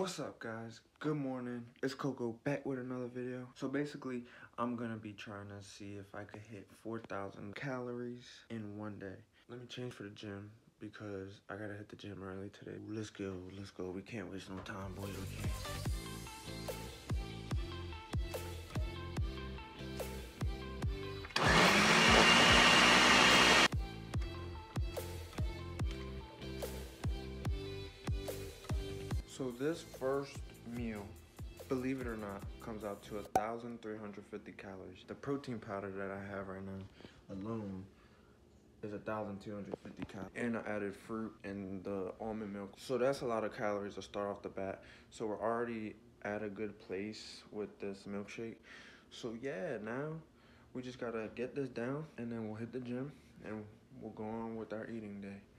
What's up guys? Good morning. It's Coco back with another video. So basically, I'm gonna be trying to see if I could hit 4,000 calories in one day. Let me change for the gym because I gotta hit the gym early today. Let's go, let's go. We can't waste no time, boys. We can't. So this first meal, believe it or not, comes out to 1,350 calories. The protein powder that I have right now alone is 1,250 calories. And I added fruit and the almond milk. So that's a lot of calories to start off the bat. So we're already at a good place with this milkshake. So yeah, now we just gotta get this down and then we'll hit the gym and we'll go on with our eating day.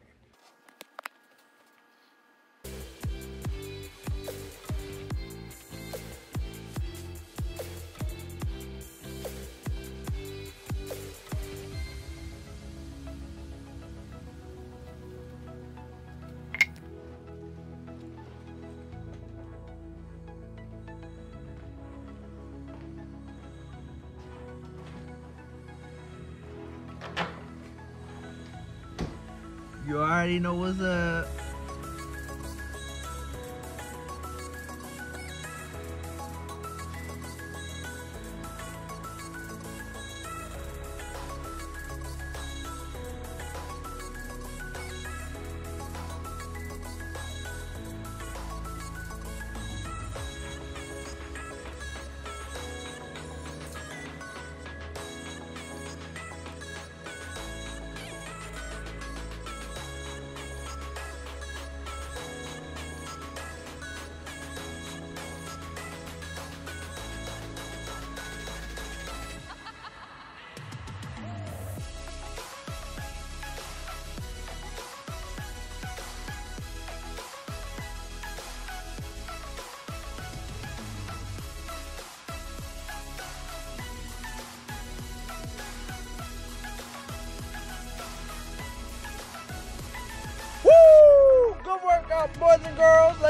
You already know what's up.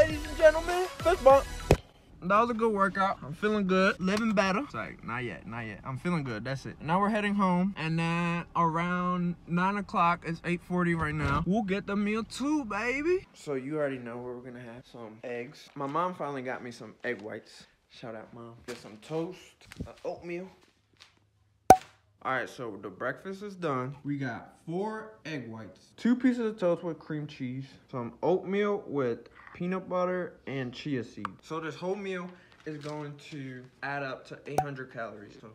Ladies and gentlemen. Fist bump. That was a good workout. I'm feeling good. Living better. Sorry, not yet, not yet. I'm feeling good. That's it. Now we're heading home. And then around 9 o'clock, it's 8.40 right now. We'll get the meal too, baby. So you already know where we're gonna have some eggs. My mom finally got me some egg whites. Shout out, mom. Get some toast, uh, oatmeal. All right, so the breakfast is done. We got four egg whites, two pieces of toast with cream cheese, some oatmeal with peanut butter and chia seeds. So this whole meal is going to add up to 800 calories. So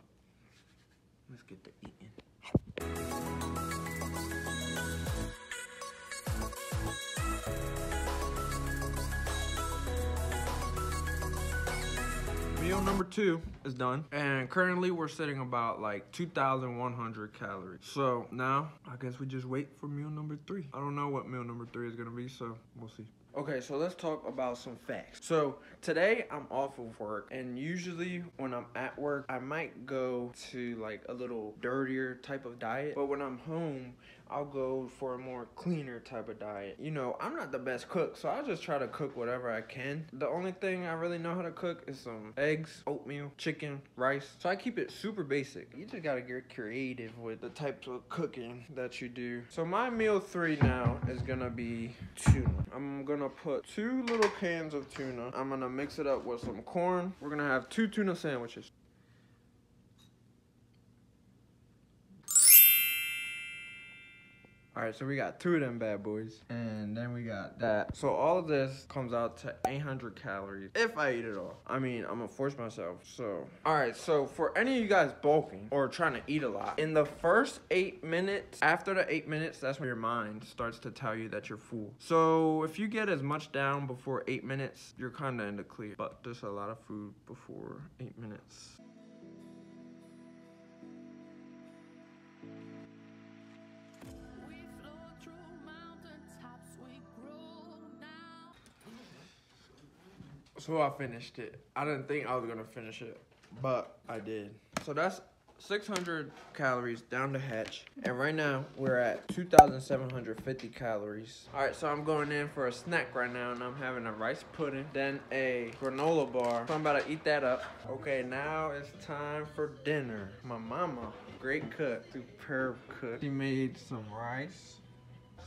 let's get to eating. Meal number two is done. And currently we're sitting about like 2,100 calories. So now I guess we just wait for meal number three. I don't know what meal number three is gonna be, so we'll see. Okay, so let's talk about some facts. So today I'm off of work, and usually when I'm at work, I might go to like a little dirtier type of diet. But when I'm home, I'll go for a more cleaner type of diet. You know, I'm not the best cook, so I'll just try to cook whatever I can. The only thing I really know how to cook is some eggs, oatmeal, chicken, rice. So I keep it super basic. You just gotta get creative with the types of cooking that you do. So my meal three now is gonna be tuna. I'm gonna put two little cans of tuna. I'm gonna mix it up with some corn. We're gonna have two tuna sandwiches. All right, so we got two of them bad boys, and then we got that. So all of this comes out to 800 calories if I eat it all. I mean, I'm gonna force myself. So, all right. So for any of you guys bulking or trying to eat a lot, in the first eight minutes, after the eight minutes, that's when your mind starts to tell you that you're full. So if you get as much down before eight minutes, you're kind of in the clear. But there's a lot of food before eight minutes. So I finished it. I didn't think I was gonna finish it, but I did. So that's 600 calories down the hatch. And right now, we're at 2,750 calories. All right, so I'm going in for a snack right now, and I'm having a rice pudding, then a granola bar. So I'm about to eat that up. Okay, now it's time for dinner. My mama, great cook, superb cook. She made some rice,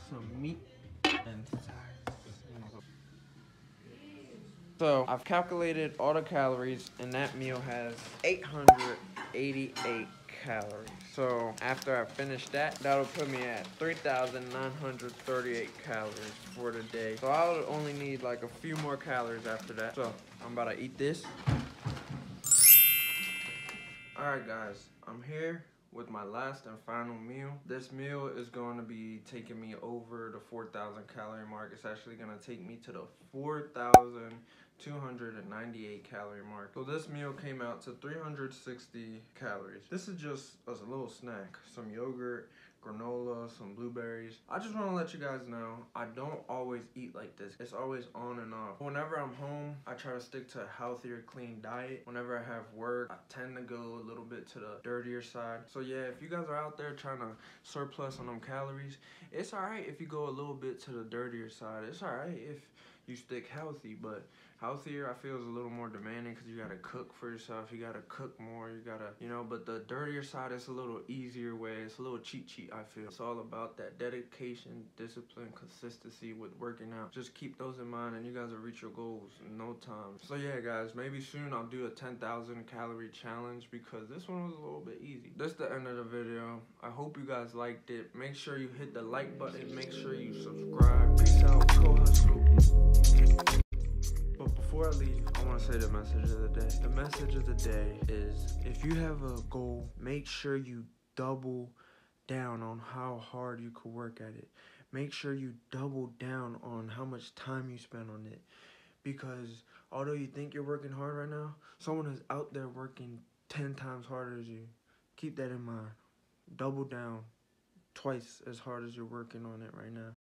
some meat, So I've calculated all the calories, and that meal has 888 calories. So after I finish that, that'll put me at 3,938 calories for the day. So I'll only need like a few more calories after that. So I'm about to eat this. Alright guys, I'm here with my last and final meal. This meal is going to be taking me over the 4,000 calorie mark. It's actually going to take me to the 4,298 calorie mark. So this meal came out to 360 calories. This is just a little snack, some yogurt, granola, some blueberries. I just want to let you guys know I don't always eat like this. It's always on and off. Whenever I'm home, I try to stick to a healthier, clean diet. Whenever I have work, I tend to go a little bit to the dirtier side. So yeah, if you guys are out there trying to surplus on them calories, it's alright if you go a little bit to the dirtier side. It's alright if you stick healthy, but healthier I feel is a little more demanding because you gotta cook for yourself. You gotta cook more. You gotta, you know. But the dirtier side is a little easier way. It's a little cheat sheet. I feel it's all about that dedication, discipline, consistency with working out. Just keep those in mind, and you guys will reach your goals in no time. So yeah, guys, maybe soon I'll do a 10,000 calorie challenge because this one was a little bit easy. That's the end of the video. I hope you guys liked it. Make sure you hit the like button. Make sure you subscribe. Peace out. Go hustle. But before I leave, I want to say the message of the day. The message of the day is if you have a goal, make sure you double down on how hard you could work at it. Make sure you double down on how much time you spend on it. Because although you think you're working hard right now, someone is out there working 10 times harder as you. Keep that in mind. Double down twice as hard as you're working on it right now.